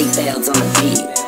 Seatbelts on the beat.